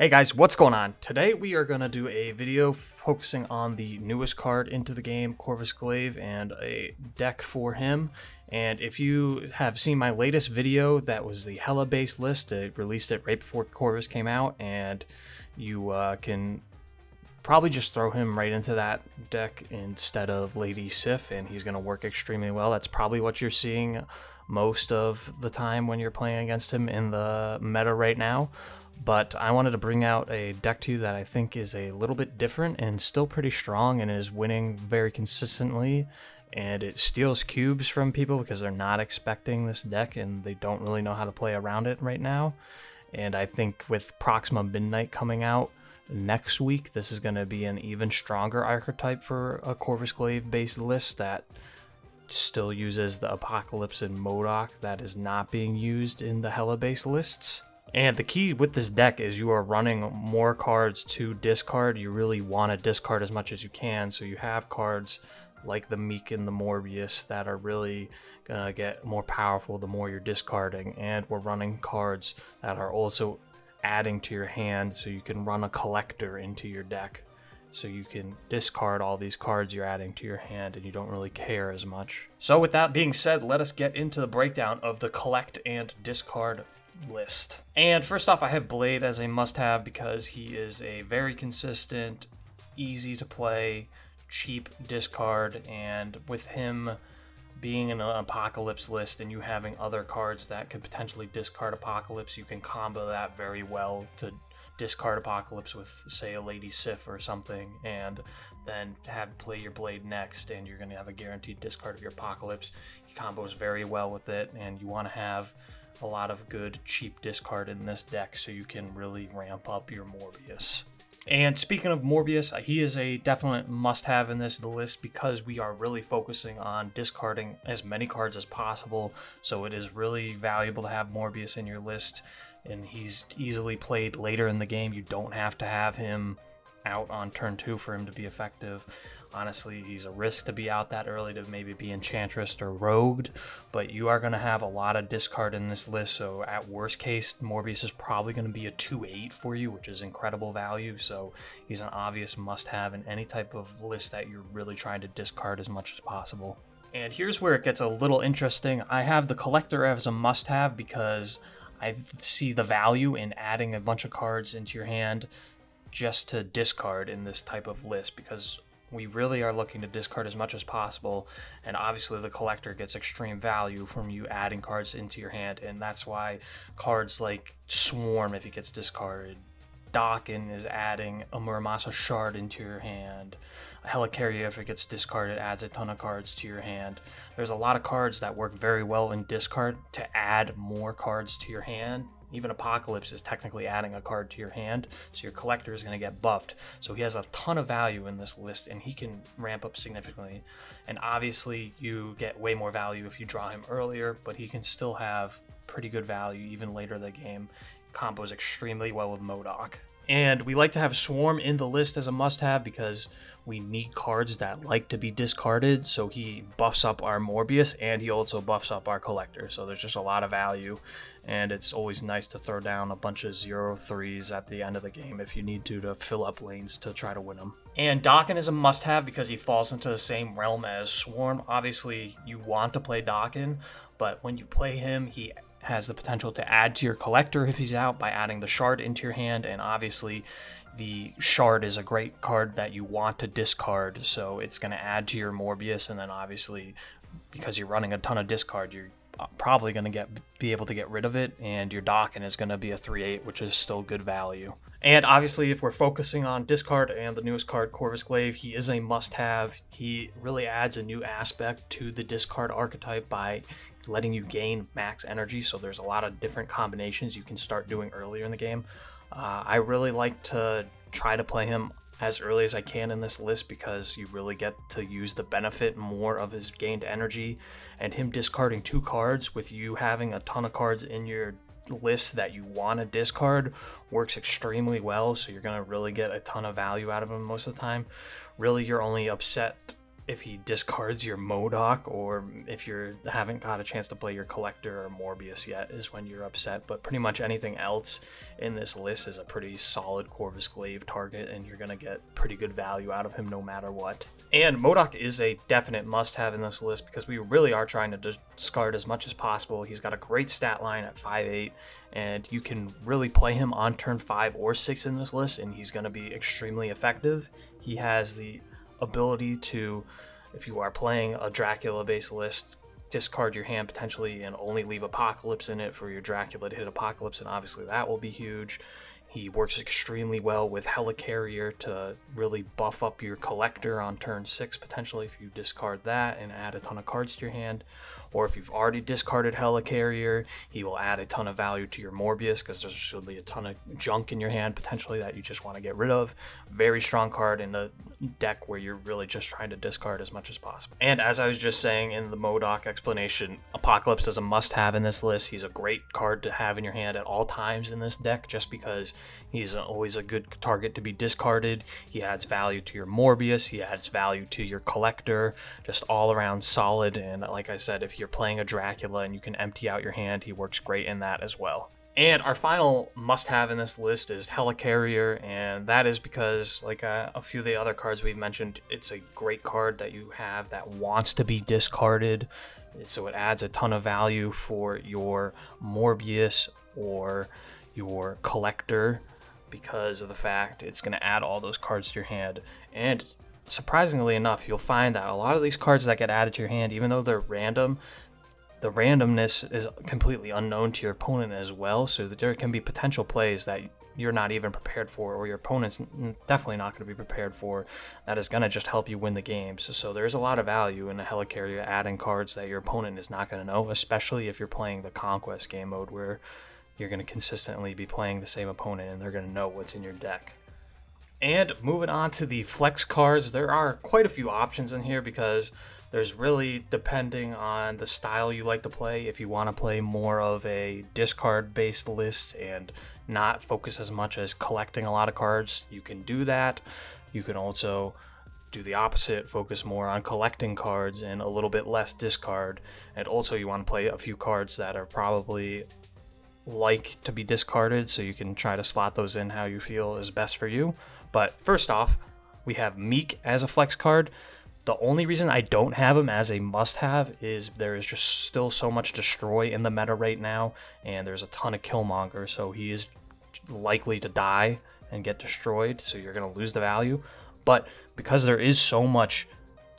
Hey guys, what's going on? Today we are going to do a video focusing on the newest card into the game, Corvus Glaive, and a deck for him. And if you have seen my latest video, that was the Hela base list. I released it right before Corvus came out, and you uh, can probably just throw him right into that deck instead of Lady Sif, and he's going to work extremely well. That's probably what you're seeing most of the time when you're playing against him in the meta right now but I wanted to bring out a deck to you that I think is a little bit different and still pretty strong and is winning very consistently. And it steals cubes from people because they're not expecting this deck and they don't really know how to play around it right now. And I think with Proxima Midnight coming out next week, this is going to be an even stronger archetype for a Corvus Glaive based list that still uses the Apocalypse and MODOK that is not being used in the Hela based lists. And the key with this deck is you are running more cards to discard. You really want to discard as much as you can. So you have cards like the Meek and the Morbius that are really to get more powerful the more you're discarding. And we're running cards that are also adding to your hand so you can run a collector into your deck. So you can discard all these cards you're adding to your hand and you don't really care as much. So with that being said, let us get into the breakdown of the collect and discard list. And first off, I have Blade as a must-have because he is a very consistent, easy to play, cheap discard, and with him being in an apocalypse list and you having other cards that could potentially discard apocalypse, you can combo that very well to discard apocalypse with say a lady sif or something and then have play your blade next and you're going to have a guaranteed discard of your apocalypse he combos very well with it and you want to have a lot of good cheap discard in this deck so you can really ramp up your Morbius. And speaking of Morbius, uh, he is a definite must-have in this list because we are really focusing on discarding as many cards as possible. So it is really valuable to have Morbius in your list, and he's easily played later in the game. You don't have to have him out on turn two for him to be effective. Honestly, he's a risk to be out that early to maybe be Enchantress or Rogued, but you are going to have a lot of discard in this list, so at worst case, Morbius is probably going to be a 2-8 for you, which is incredible value, so he's an obvious must-have in any type of list that you're really trying to discard as much as possible. And here's where it gets a little interesting. I have the Collector as a must-have because I see the value in adding a bunch of cards into your hand just to discard in this type of list because we really are looking to discard as much as possible and obviously the collector gets extreme value from you adding cards into your hand and that's why cards like swarm if it gets discarded Daken is adding a Muramasa shard into your hand. Helicarrier, if it gets discarded, adds a ton of cards to your hand. There's a lot of cards that work very well in discard to add more cards to your hand even Apocalypse is technically adding a card to your hand, so your collector is going to get buffed. So he has a ton of value in this list, and he can ramp up significantly. And obviously, you get way more value if you draw him earlier, but he can still have pretty good value even later in the game. Combos extremely well with MODOK. And we like to have Swarm in the list as a must-have because we need cards that like to be discarded. So he buffs up our Morbius and he also buffs up our Collector. So there's just a lot of value. And it's always nice to throw down a bunch of zero threes at the end of the game if you need to to fill up lanes to try to win them. And Daken is a must-have because he falls into the same realm as Swarm. Obviously, you want to play Daken, but when you play him, he has the potential to add to your collector if he's out by adding the shard into your hand and obviously the shard is a great card that you want to discard so it's going to add to your Morbius and then obviously because you're running a ton of discard you're uh, probably going to get be able to get rid of it and your Daken is going to be a 3-8 which is still good value. And obviously if we're focusing on discard and the newest card Corvus Glaive, he is a must-have. He really adds a new aspect to the discard archetype by letting you gain max energy so there's a lot of different combinations you can start doing earlier in the game. Uh, I really like to try to play him as early as I can in this list because you really get to use the benefit more of his gained energy and him discarding two cards with you having a ton of cards in your list that you want to discard works extremely well so you're going to really get a ton of value out of him most of the time. Really you're only upset if he discards your Modok or if you haven't got a chance to play your Collector or Morbius yet is when you're upset. But pretty much anything else in this list is a pretty solid Corvus Glaive target and you're going to get pretty good value out of him no matter what. And Modok is a definite must-have in this list because we really are trying to discard as much as possible. He's got a great stat line at 5'8", and you can really play him on turn 5 or 6 in this list, and he's going to be extremely effective. He has the ability to, if you are playing a Dracula based list, discard your hand potentially and only leave Apocalypse in it for your Dracula to hit Apocalypse, and obviously that will be huge. He works extremely well with Helicarrier to really buff up your collector on turn 6, potentially if you discard that and add a ton of cards to your hand. Or if you've already discarded Helicarrier, he will add a ton of value to your Morbius because there's going to be a ton of junk in your hand potentially that you just want to get rid of. Very strong card in the deck where you're really just trying to discard as much as possible. And as I was just saying in the MODOK explanation, Apocalypse is a must have in this list. He's a great card to have in your hand at all times in this deck just because he's always a good target to be discarded. He adds value to your Morbius, he adds value to your Collector, just all around solid. And like I said, if you're playing a Dracula and you can empty out your hand, he works great in that as well. And our final must-have in this list is Helicarrier, and that is because, like uh, a few of the other cards we've mentioned, it's a great card that you have that wants to be discarded, so it adds a ton of value for your Morbius or your Collector because of the fact it's going to add all those cards to your hand. And surprisingly enough, you'll find that a lot of these cards that get added to your hand, even though they're random, the randomness is completely unknown to your opponent as well. So that there can be potential plays that you're not even prepared for, or your opponent's definitely not going to be prepared for, that is going to just help you win the games. So there's a lot of value in a Helicarrier adding cards that your opponent is not going to know, especially if you're playing the Conquest game mode where you're going to consistently be playing the same opponent and they're going to know what's in your deck. And moving on to the flex cards, there are quite a few options in here because there's really depending on the style you like to play. If you want to play more of a discard based list and not focus as much as collecting a lot of cards, you can do that. You can also do the opposite, focus more on collecting cards and a little bit less discard. And also, you want to play a few cards that are probably like to be discarded, so you can try to slot those in how you feel is best for you. But first off, we have Meek as a flex card. The only reason I don't have him as a must-have is there is just still so much destroy in the meta right now, and there's a ton of Killmonger, so he is likely to die and get destroyed, so you're going to lose the value. But because there is so much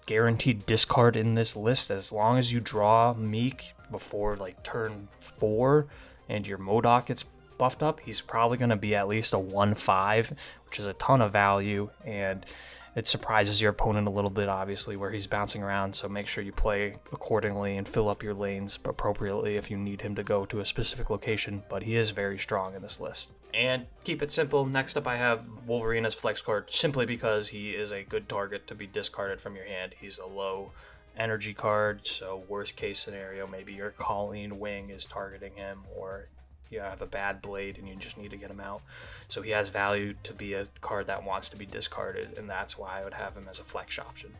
guaranteed discard in this list, as long as you draw Meek before like turn four and your Modok gets buffed up, he's probably going to be at least a 1-5, which is a ton of value, and it surprises your opponent a little bit, obviously, where he's bouncing around, so make sure you play accordingly and fill up your lanes appropriately if you need him to go to a specific location, but he is very strong in this list. And keep it simple, next up I have Wolverine as flex card, simply because he is a good target to be discarded from your hand. He's a low energy card, so worst case scenario, maybe your Colleen Wing is targeting him, or you have a bad blade and you just need to get him out. So he has value to be a card that wants to be discarded, and that's why I would have him as a flex option.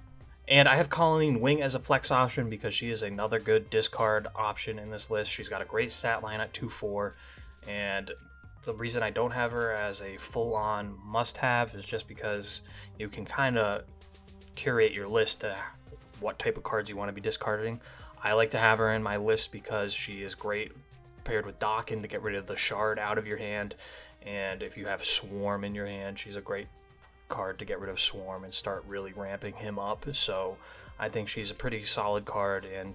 And I have Colleen Wing as a flex option because she is another good discard option in this list. She's got a great stat line at 2-4, and the reason I don't have her as a full-on must-have is just because you can kind of curate your list to what type of cards you want to be discarding. I like to have her in my list because she is great paired with Daken to get rid of the shard out of your hand. And if you have Swarm in your hand, she's a great card to get rid of Swarm and start really ramping him up. So I think she's a pretty solid card and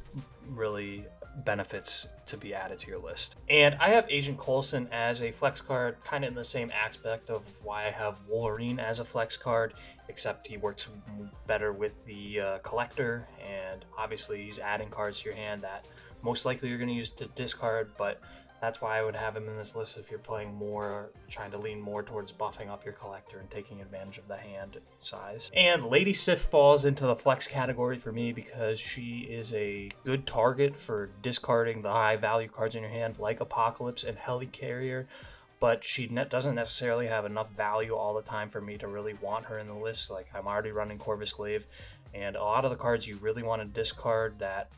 really benefits to be added to your list. And I have Agent Coulson as a flex card, kind of in the same aspect of why I have Wolverine as a flex card, except he works better with the uh, collector, and obviously he's adding cards to your hand that most likely you're going to use to discard, but that's why I would have him in this list if you're playing more, trying to lean more towards buffing up your collector and taking advantage of the hand size. And Lady Sif falls into the flex category for me because she is a good target for discarding the high value cards in your hand like Apocalypse and Helicarrier, but she ne- doesn't necessarily have enough value all the time for me to really want her in the list. Like I'm already running Corvus Glaive, and a lot of the cards you really want to discard that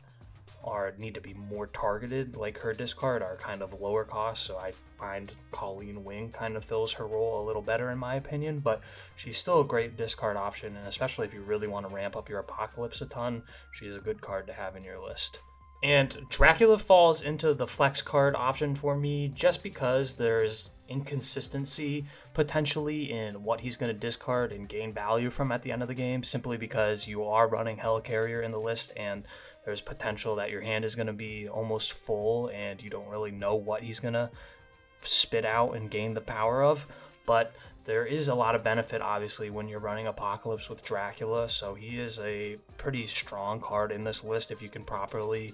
are need to be more targeted, like her discard, are kind of lower cost. So I find Colleen Wing kind of fills her role a little better in my opinion, but she's still a great discard option, and especially if you really want to ramp up your Apocalypse a ton, she's a good card to have in your list. And Dracula falls into the flex card option for me just because there's inconsistency potentially in what he's going to discard and gain value from at the end of the game, simply because you are running Helicarrier in the list and there's potential that your hand is going to be almost full and you don't really know what he's going to spit out and gain the power of. But there is a lot of benefit, obviously, when you're running Apocalypse with Dracula. So he is a pretty strong card in this list if you can properly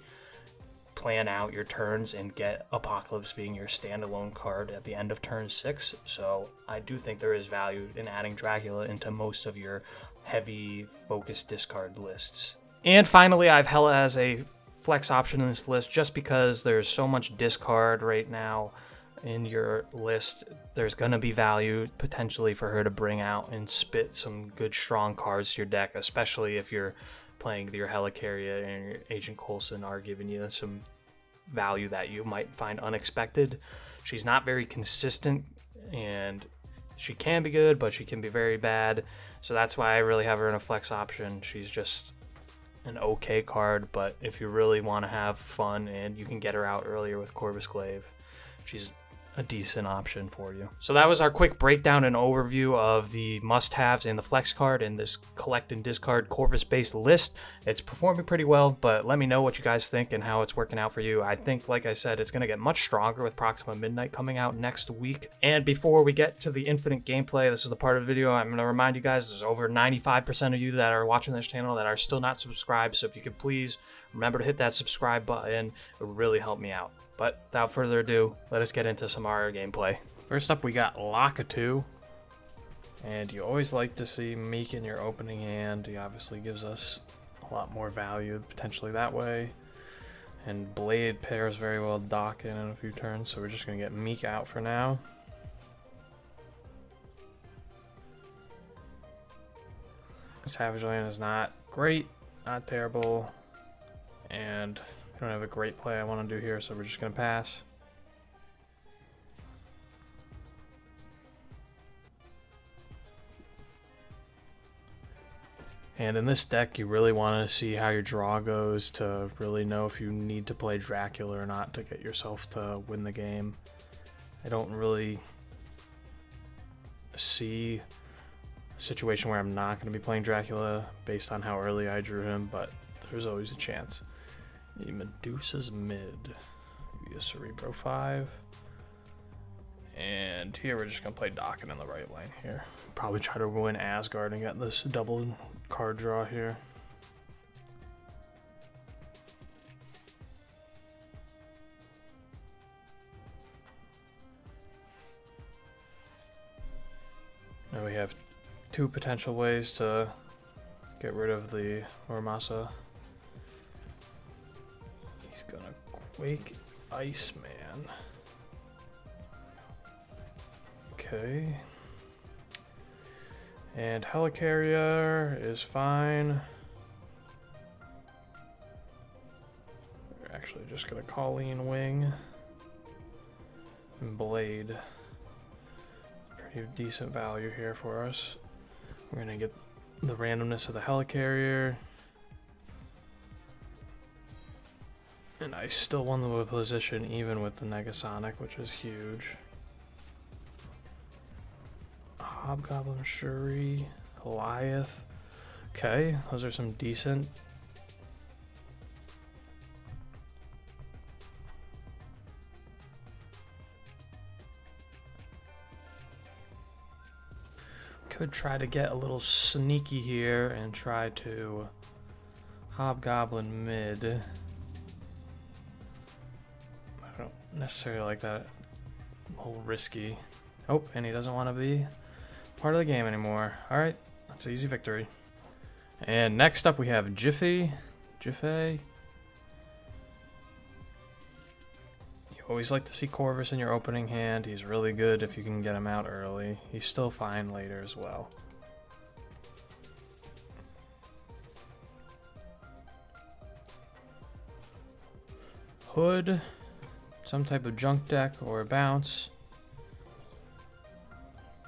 plan out your turns and get Apocalypse being your standalone card at the end of turn six. So I do think there is value in adding Dracula into most of your heavy focus discard lists. And finally, I've Hela as a flex option in this list just because there's so much discard right now in your list. There's going to be value potentially for her to bring out and spit some good, strong cards to your deck, especially if you're playing your Helicarrier and your Agent Coulson are giving you some value that you might find unexpected. She's not very consistent and she can be good, but she can be very bad. So that's why I really have her in a flex option. She's just an okay card, but if you really want to have fun and you can get her out earlier with Corvus Glaive, she's a decent option for you. So that was our quick breakdown and overview of the must-haves in the flex card in this collect and discard Corvus-based list. It's performing pretty well, but let me know what you guys think and how it's working out for you. I think, like I said, it's going to get much stronger with Proxima Midnight coming out next week. And before we get to the infinite gameplay, this is the part of the video I'm going to remind you guys there's over 95% of you that are watching this channel that are still not subscribed. So if you could please remember to hit that subscribe button, it would really help me out. But without further ado, let us get into some Mario gameplay. First up, we got Lakitu. And you always like to see Meek in your opening hand. He obviously gives us a lot more value potentially that way. And Blade pairs very well Daken in a few turns, so we're just going to get Meek out for now. Savage Land is not great, not terrible, and I don't have a great play I want to do here, so we're just going to pass. And in this deck, you really want to see how your draw goes to really know if you need to play Dracula or not to get yourself to win the game. I don't really see a situation where I'm not going to be playing Dracula based on how early I drew him, but there's always a chance. The Medusa's mid. Be a Cerebro 5. And here we're just going to play Daken in the right lane here. Probably try to win Asgard and get this double card draw here. Now we have two potential ways to get rid of the Muramasa gonna Iceman. Okay. And Helicarrier is fine. We're actually just gonna Colleen Wing and Blade. Pretty decent value here for us. We're gonna get the randomness of the Helicarrier. And I still won the position even with the Negasonic, which is huge. Hobgoblin Shuri, Goliath. Okay, those are some decent. Could try to get a little sneaky here and try to Hobgoblin mid. Necessarily like that whole risky. Oh, and he doesn't want to be part of the game anymore. Alright, that's an easy victory. And next up we have Jiffy. Jiffy. You always like to see Corvus in your opening hand. He's really good if you can get him out early. He's still fine later as well. Hood, some type of junk deck or a bounce.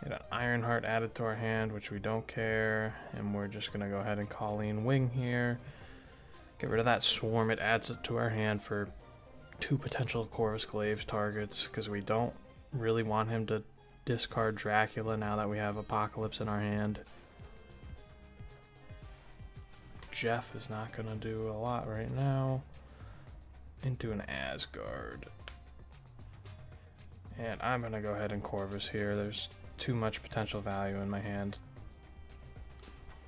Get an Ironheart added to our hand, which we don't care. And we're just going to go ahead and Colleen Wing here. Get rid of that Swarm. It adds it to our hand for two potential Corvus Glaives targets because we don't really want him to discard Dracula now that we have Apocalypse in our hand. Jeff is not going to do a lot right now. Into an Asgard. And I'm going to go ahead and Corvus here. There's too much potential value in my hand.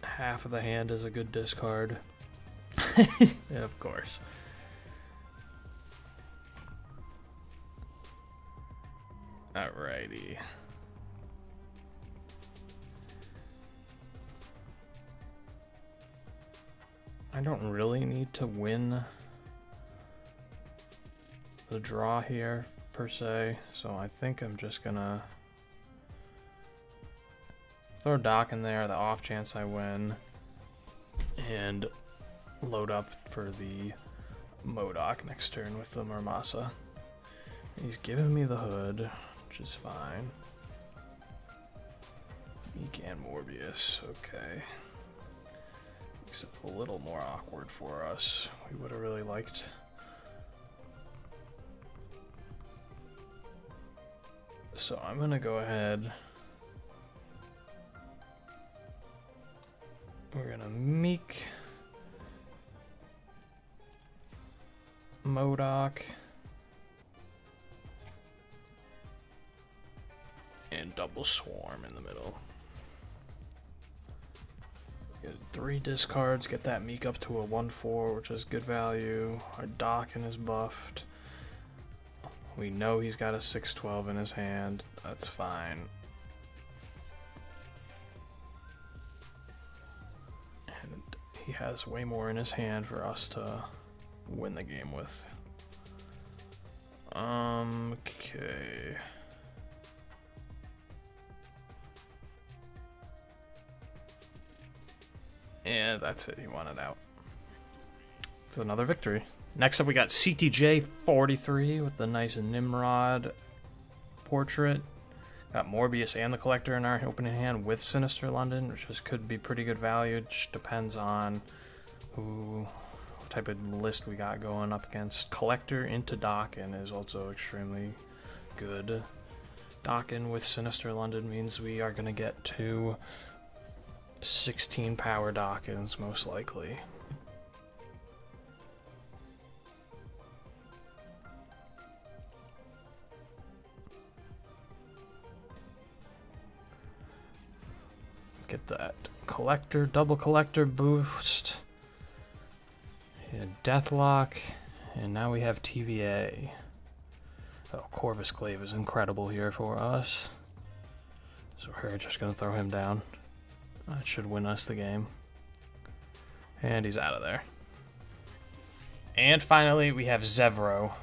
Half of the hand is a good discard. yeah, of course. Alrighty. I don't really need to win the draw here, per se, so I think I'm just gonna throw Doc in there, the off chance I win, and load up for the MODOK next turn with the Muramasa. He's giving me the hood which is fine. Meek and Morbius, okay. Makes it a little more awkward for us. We would have really liked. So I'm gonna go ahead. We're gonna Meek. MODOK. and double swarm in the middle. Get three discards, get that Meek up to a 1-4, which is good value. Our Daken is buffed. We know he's got a 6-12 in his hand. That's fine. And he has way more in his hand for us to win the game with. Um, okay. And that's it, he wanted out. It's another victory. Next up, we got CTJ 43 with the nice Nimrod portrait. Got Morbius and the Collector in our opening hand with Sinister London, which just could be pretty good value. Just depends on who type of list we got going up against. Collector into Daken is also extremely good. Daken with Sinister London means we are going to get two 16 power Dakens, most likely. Get that collector, double collector boost. Yeah, Deathlok, and now we have TVA. Oh, Corvus Glaive is incredible here for us. So we're just gonna throw him down. That should win us the game. And he's out of there. And finally, we have Zevro.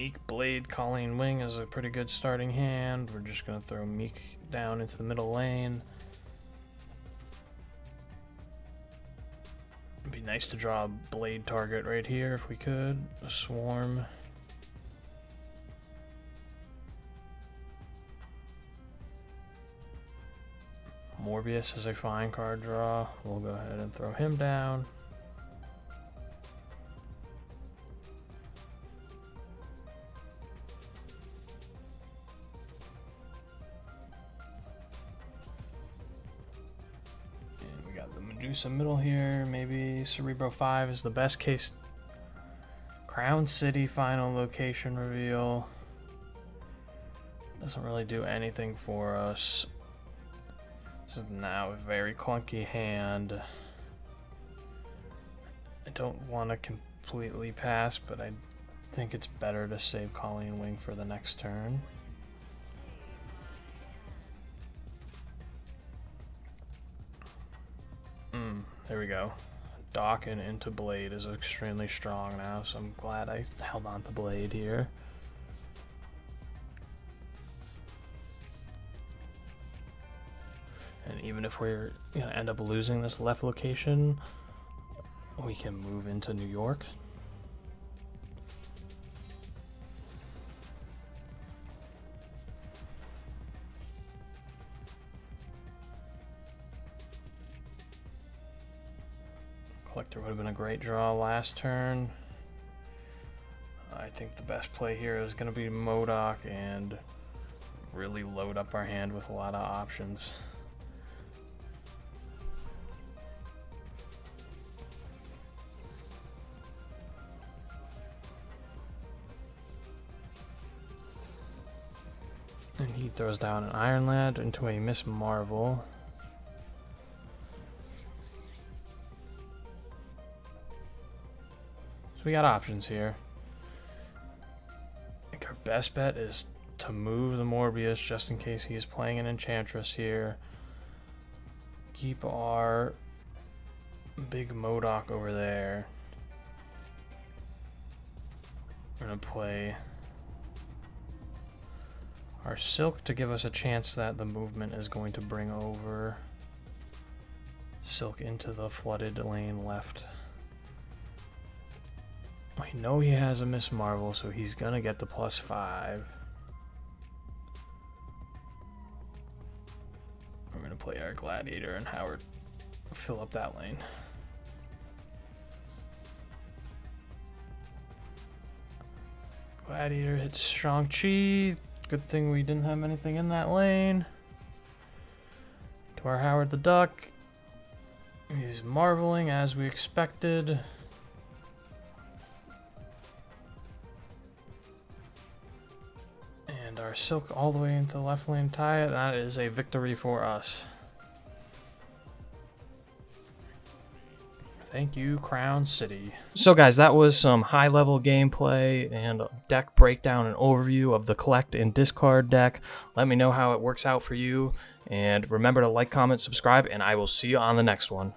Meek Blade Colleen Wing is a pretty good starting hand. We're just going to throw Meek down into the middle lane. It'd be nice to draw a Blade target right here if we could. A Swarm. Morbius is a fine card draw. We'll go ahead and throw him down. Got middle here. Maybe Cerebro 5 is the best case. Crown City final location reveal. Doesn't really do anything for us. This is now a very clunky hand. I don't want to completely pass, but I think it's better to save Colleen Wing for the next turn. We go. Daken into Blade is extremely strong now, so I'm glad I held on to Blade here. And even if we're gonna end up losing this left location, we can move into New York. Collector would have been a great draw last turn. I think the best play here is going to be MODOK and really load up our hand with a lot of options. And he throws down an Iron Lad into a Miss Marvel. So we got options here. I think our best bet is to move the Morbius just in case he's playing an Enchantress here. Keep our big MODOK over there. We're to play our Silk to give us a chance that the movement is going to bring over Silk into the flooded lane left. I know he has a Miss Marvel, so he's gonna get the plus five. We're gonna play our Gladiator and Howard fill up that lane. Gladiator hits strong chi. Good thing we didn't have anything in that lane. To our Howard the Duck. He's marveling as we expected. Silk all the way into the left lane tie. That is a victory for us. Thank you, Crown City. So guys, that was some high-level gameplay and deck breakdown and overview of the collect and discard deck. Let me know how it works out for you. And remember to like, comment, subscribe, and I will see you on the next one.